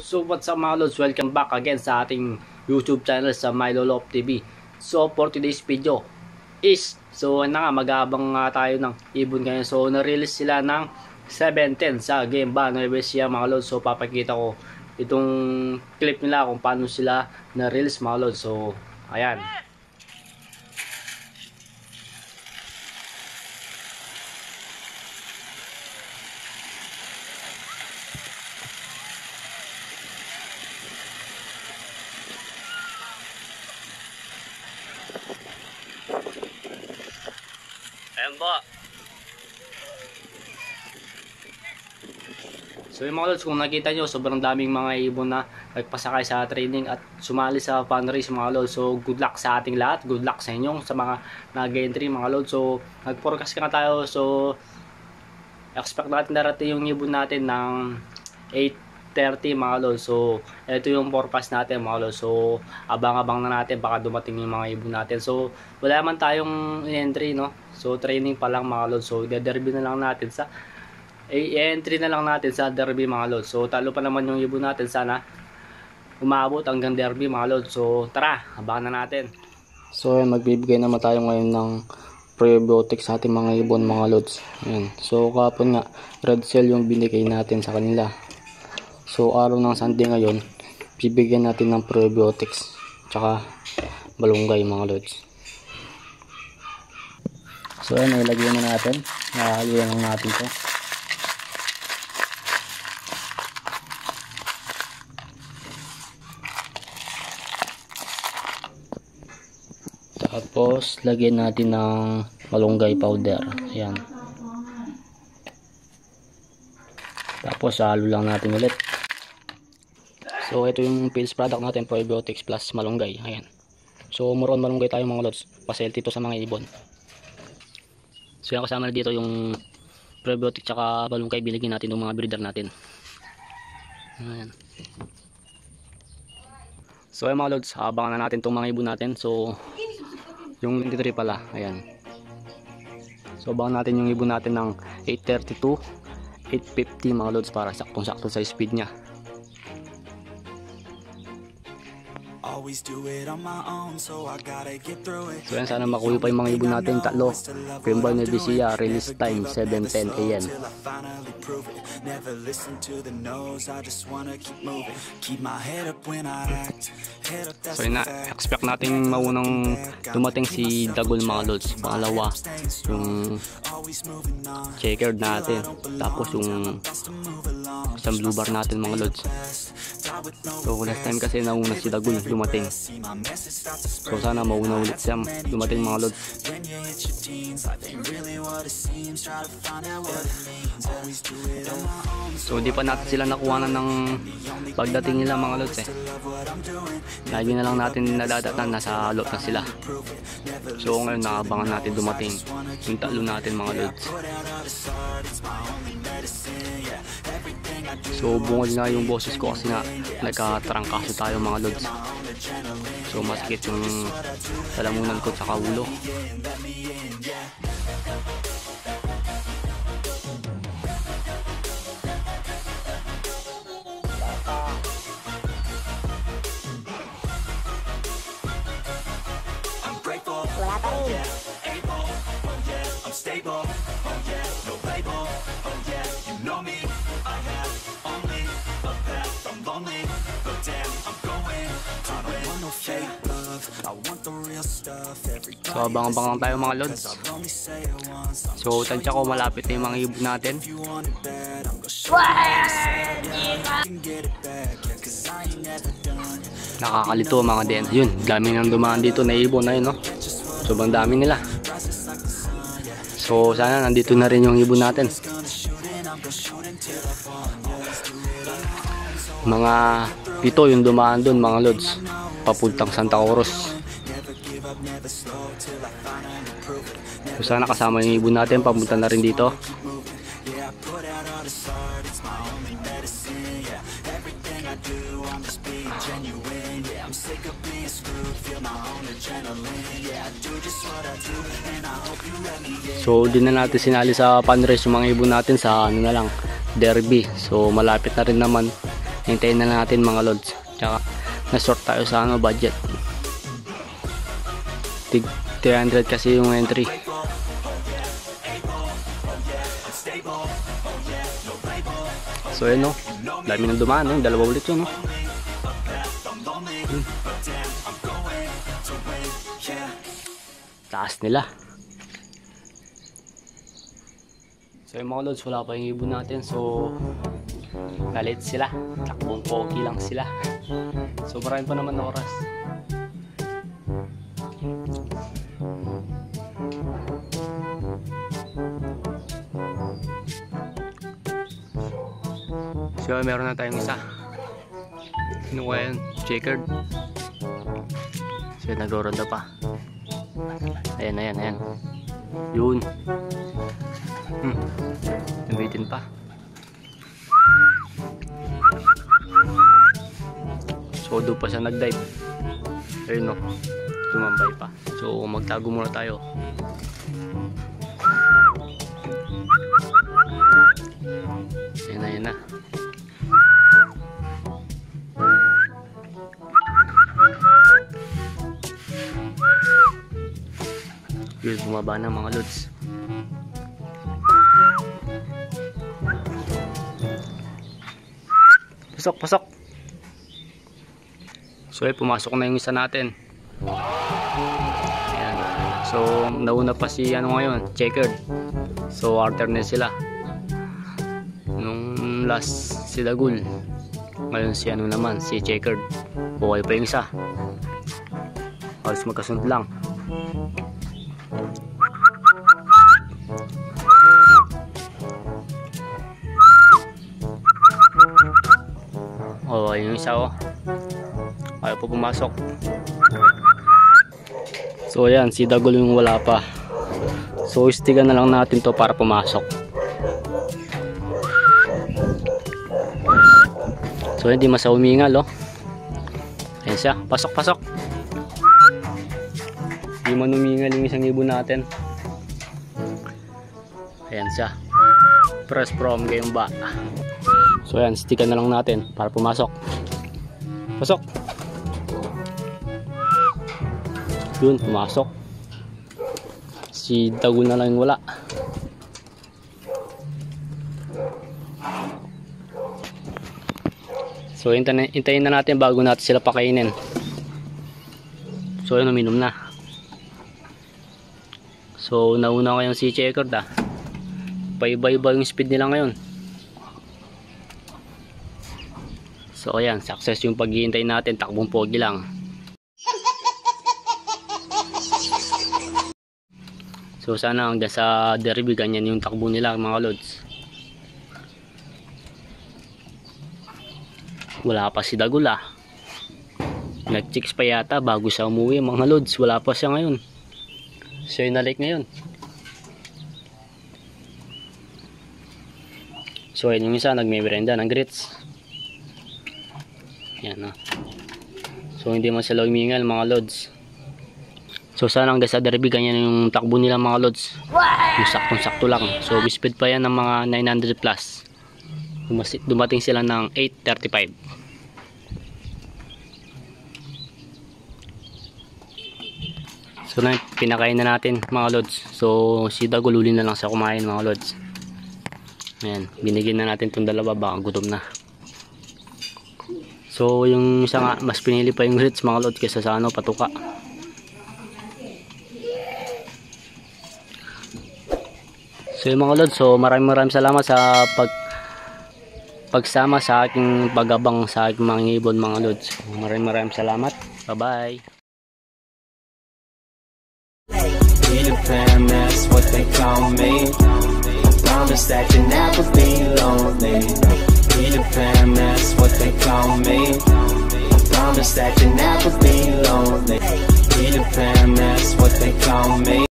So what's up mga lods, welcome back again sa ating YouTube channel sa Milo TV. So for today's video is, so na nga magabang nga tayo ng ibon ngayon. So na-release sila ng 710 sa Game Ba Nueva Ecija mga lods. So papakita ko itong clip nila kung paano sila na-release mga lods. So ayan. Po. So yung mga lods, kung nakita nyo, sobrang daming mga ibon na nagpasakay sa training at sumali sa fundraise mga lods. So good luck sa ating lahat, good luck sa inyong sa mga nag-entry mga lods. So nag-forecast ka na tayo, so expect natin darating yung ibon natin ng 8.30 mga lods. So ito yung forecast natin mga lods. So abang-abang na natin, baka dumating yung mga ibon natin. So wala man tayong entry no. So training pa lang mga lods. So de-derby na lang natin sa i-entry na lang natin sa derby mga lods. So talo pa naman yung ibon natin sana umabot hanggang derby mga lods. So tara, abangan na natin. So ayan, magbibigay naman tayo ngayon ng probiotics sa ating mga ibon mga lods. Ayan. So kapon nga, red cell yung binigay natin sa kanila. So araw ng Sunday ngayon, bibigyan natin ng probiotics tsaka balunggay mga lods. So ayan, ilagyan na natin. Nakakaliyan lang natin to. Tapos, lagyan natin ng malunggay powder. Ayan. Tapos, halo lang natin ulit. So, ito yung pills product natin, probiotics plus malunggay. Ayan. So, more on malunggay tayo mga lods. Paselty to sa mga ibon. So, yan kasama na dito yung probiotic tsaka malunggay binigyan natin ng mga breeder natin. Ayan. So, ayan mga lods, abangan na natin itong mga ibon natin. So, yung 23 pala ayan so abangan natin yung ibon natin ng 832 850 mga loads para saktong sakto sa speed nya Always do it on my own, so I gotta get through it. so yan sana makuha pa yung mga ibon natin tatlo. Quimba Nevesia release time 7.10 am. Never listen to the no's, I just wanna keep moving. Keep my head up when I act. So yun na expect nating maunang dumating si Dagol mga loads pangalawa yung checkered natin. tapos yung isang blue bar natin mga no so last time kasi nauna si Dagol dumating spread. so sana mauna ulit siya dumating mga own, So di pa natin sila nakuha na ng pagdating nila mga lods eh. Lagi na lang natin nadadatnan nasa lot na sila. So ngayon nakabangan natin dumating yung talo natin mga lods. So bungol nga yung boses ko kasi nga nagkatrangkaso tayo mga lods. So masakit yung salamunan ko sa ulo. Able. Oh yeah, I'm stable. So abang-abang lang tayo mga lods. So tansya ko malapit na yung mga ibon natin. Nakakalito mga den. Yun, dami nang dumaan dito na ibon na yun no. Sobrang dami nila. So sana nandito na rin yung ibon natin. Mga pito yung dumaan doon mga lods. Papuntang Santa Cruz. Sana kasama yung ibon natin papunta na rin dito. So, di na natin sinali sa fundraise yung mga ibon natin sa ano na lang, derby. So, malapit na rin naman. Hintayin na lang natin mga lods. Tsaka, na-sort tayo sa ano, budget. Tig 300 kasi yung entry. So, yun no. Dami nang dumaan, no? Dalawa ulit yun, no? Hmm. Taas nila. So yung mga lods, wala pa yung ibon natin. So, galit sila. Takbong pogi lang sila. So marami pa naman na oras. So meron na tayong isa. Kinuha yun, checkered. So nagro-ronda pa. Ayan, ayan, ayan. Yun. Hmm. Nabitin pa. So, doon pa siya nag-dive. Ayun no. Tumambay pa. So, magtago muna tayo. Ayan na, ayan na. Yun, bumaba na mga lods. Pasok, pasok. So, eh, pumasok na yung isa natin. Ayan. So, nauna pa si ano ngayon, checkered. So, alternate sila. Nung last si Dagul. Ngayon si ano naman, si checkered. Okay pa yung isa. Halos magkasunod lang. Oh, yung isa oh. Ayaw po pumasok. So ayan, si Dagol yung wala pa. So istigan na lang natin to para pumasok. So hindi masa umingal oh. Ayan siya, pasok pasok. Hindi man umingal yung isang ibon natin. Ayan siya. Press from game ba. So ayan, stickan na lang natin para pumasok. Pasok. Yun, pumasok. Si Dagul na lang wala. So hintayin, hintayin na natin bago natin sila pakainin. So yun, uminom na. So nauna ngayon si Checkered ah. Paiba-iba yung speed nila ngayon. So ayan, success yung paghihintay natin, takbong pogi lang. So sana hanggang sa derby ganyan yung takbo nila mga lods. Wala pa si Dagula. Nag-chicks pa yata bago siya umuwi mga lods. Wala pa siya ngayon. Siya yung nalik ngayon. So ayun yung isa nagme-merenda ng grits. Yan na. So hindi man sila umingal mga lods. So sana hanggang sa derby ganyan yung takbo nila mga lods. Yung saktong sakto lang. So speed pa yan ng mga 900 plus. Dumating sila ng 8.35. So na pinakain na natin mga lods. So si Dagululi na lang sa kumain mga lods. Ayan, binigyan na natin tong dalawa baka gutom na. So yung isa nga mas pinili pa yung grits mga lods kaysa sa ano patuka. So yung mga lods, so maraming maraming salamat sa pag pagsama sa aking pagabang sa aking mga ibon mga lods. So, maraming maraming salamat. Bye-bye. That's what they call me. I promise that you'll never be lonely. Peter Pan, that's what they call me. I promise that you'll never be lonely. Peter Pan, that's what they call me.